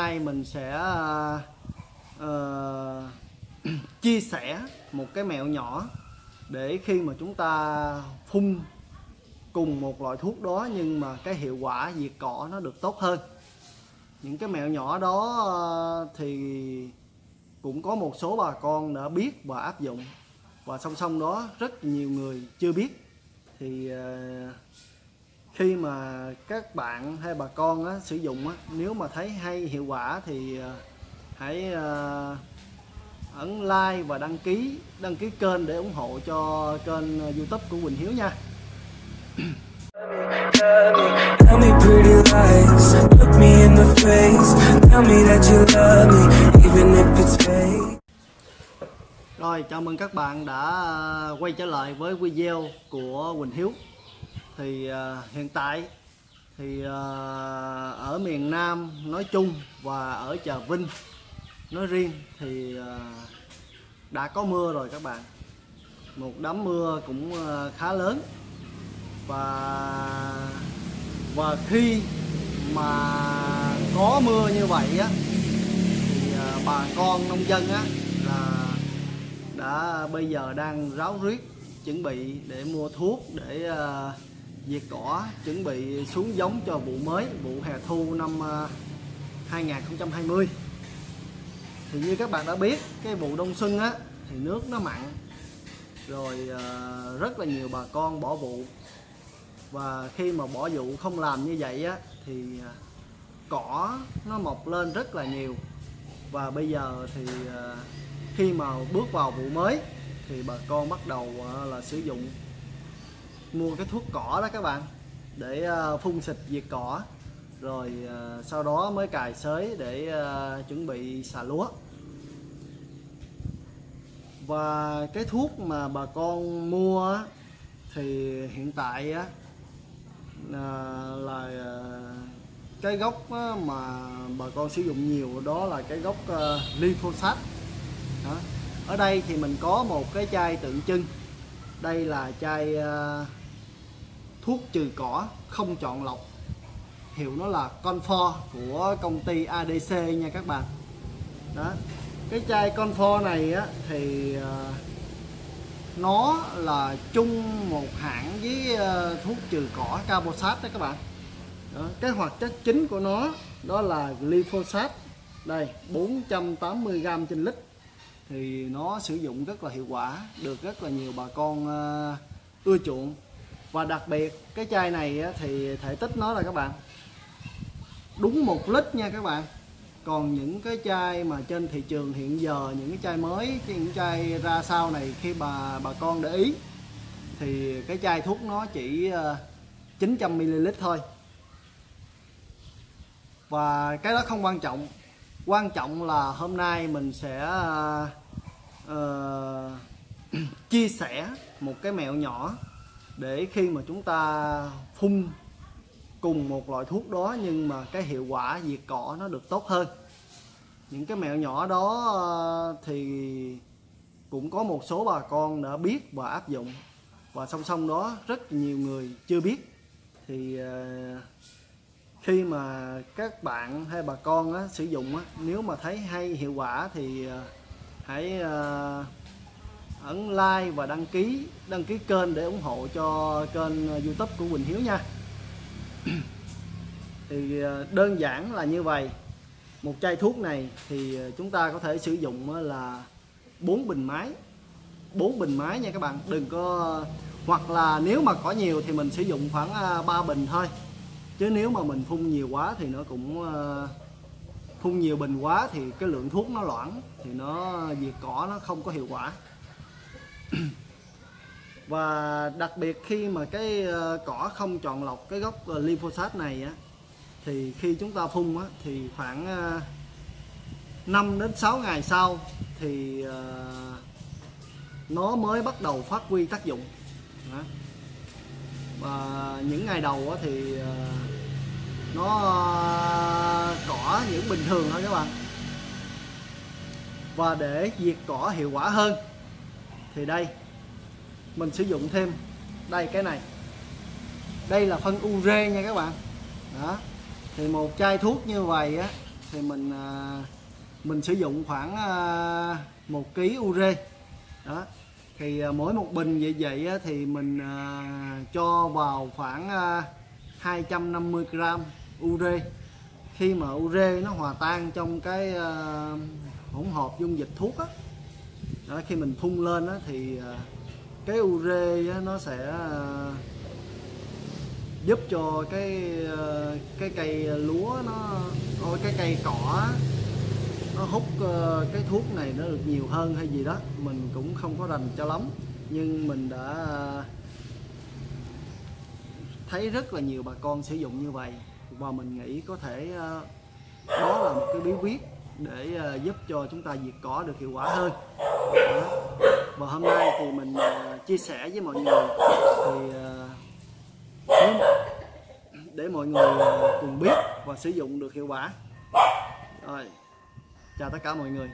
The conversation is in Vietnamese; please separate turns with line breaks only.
nay mình sẽ uh, chia sẻ một cái mẹo nhỏ để khi mà chúng ta phun cùng một loại thuốc đó nhưng mà cái hiệu quả diệt cỏ nó được tốt hơn. Những cái mẹo nhỏ đó ờ, thì cũng có một số bà con đã biết và áp dụng. Và song song đó rất nhiều người chưa biết. Thì uh, khi mà các bạn hay bà con á, sử dụng á, nếu mà thấy hay hiệu quả thì ờ, hãy ờ, ấn like và đăng ký đăng ký kênh để ủng hộ cho kênh youtube của Quỳnh Hiếu nha
Tell me pretty lies, look me in the face. Tell me that you love me, even if it's fake.
Rồi chào mừng các bạn đã ờ, quay trở lại với video của Quỳnh Hiếu thì uh, hiện tại thì uh, ở miền Nam nói chung và ở Trà Vinh nói riêng thì uh, đã có mưa rồi các bạn. Một đám mưa cũng uh, khá lớn. Và và khi mà có mưa như vậy á thì uh, bà con nông dân á là đã bây giờ đang ráo riết chuẩn bị để mua thuốc để uh, diệt cỏ chuẩn bị xuống giống cho vụ mới, vụ hè thu năm ờ, 2020 thì như các bạn đã biết, cái vụ đông xuân á, thì nước nó mặn, rồi ờ, rất là nhiều bà con bỏ vụ. Và khi mà bỏ vụ không làm như vậy á, thì ờ, cỏ nó mọc lên rất là nhiều. Và bây giờ thì khi mà bước vào vụ mới, thì bà con bắt đầu là sử dụng mua cái thuốc cỏ đó các bạn để ờ, phun xịt diệt cỏ. Rồi ờ, sau đó mới cài xới để ờ, chuẩn bị xà lúa. Và cái thuốc mà bà con mua thì hiện tại á là cái gốc mà bà con sử dụng nhiều đó là cái gốc uh, glyphosate ở đây thì mình có một cái chai tượng trưng đây là chai ờ, thuốc trừ cỏ, không chọn lọc. Hiệu nó là Confor của công ty ADC nha các bạn. Đó. Cái chai Confor này á, thì ờ, nó là chung một hãng với ờ, thuốc trừ cỏ Carbosat đó các bạn. Đó. cái hoạt chất chính của nó, đó là glyphosate. Đây 480g trên lít thì nó sử dụng rất là hiệu quả được rất là nhiều bà con ờ, ưa chuộng. Và đặc biệt cái chai này á, thì thể tích nó là các bạn đúng một lít nha các bạn. Còn những cái chai mà trên thị trường hiện giờ những cái chai mới những chai ra sau này khi bà bà con để ý thì cái chai thuốc nó chỉ ờ, 900 ml thôi. Và cái đó không quan trọng quan trọng là hôm nay mình sẽ uh, chia sẻ một cái mẹo nhỏ để khi mà chúng ta phun cùng một loại thuốc đó nhưng mà cái hiệu quả diệt cỏ nó được tốt hơn. Những cái mẹo nhỏ đó ờ, thì cũng có một số bà con đã biết và áp dụng. Và song song đó rất nhiều người chưa biết. Thì uh, khi mà các bạn hay bà con á, sử dụng á, nếu mà thấy hay hiệu quả thì ờ, hãy ờ, ấn like và đăng ký đăng ký kênh để ủng hộ cho kênh ờ, youtube của Quỳnh Hiếu nha. Thì đơn giản là như vậy. Một chai thuốc này thì chúng ta có thể sử dụng là 4 bình máy. 4 bình máy nha các bạn đừng có hoặc là nếu mà có nhiều thì mình sử dụng khoảng 3 bình thôi chứ nếu mà mình phun nhiều quá thì nó cũng ờ, phun nhiều bình quá thì cái lượng thuốc nó loãng, thì nó, diệt cỏ nó không có hiệu quả. Và đặc biệt khi mà cái ờ, cỏ không chọn lọc cái gốc ờ, glyphosate này á, thì khi chúng ta phun á, thì khoảng 5 đến 6 ngày sau thì nó mới bắt đầu phát huy tác dụng. Và những ngày đầu á thì nó ờ, cỏ những bình thường thôi các bạn. Và để diệt cỏ hiệu quả hơn thì đây mình sử dụng thêm đây cái này. Đây là phân ure nha các bạn. Đó thì một chai thuốc như vậy á thì mình ờ, mình sử dụng khoảng ờ, một ký ure đó thì mỗi một bình vậy vậy á, thì mình cho vào khoảng 250 gram ure khi mà ure nó hòa tan trong cái ờ, hỗn hợp dung dịch thuốc á đó, khi mình phun lên á, thì ờ, cái ure á, nó sẽ ờ, giúp cho cái cái cây lúa nó thôi cái cây cỏ nó hút cái thuốc này nó được nhiều hơn hay gì đó mình cũng không có rành cho lắm. Nhưng mình đã thấy rất là nhiều bà con sử dụng như vậy. Và mình nghĩ có thể ờ, đó là một cái bí quyết để ờ, giúp cho chúng ta diệt cỏ được hiệu quả hơn. Đó. và hôm nay thì mình ờ, chia sẻ với mọi người thì để mọi người cùng biết và sử dụng được hiệu quả. Rồi, chào tất cả mọi người.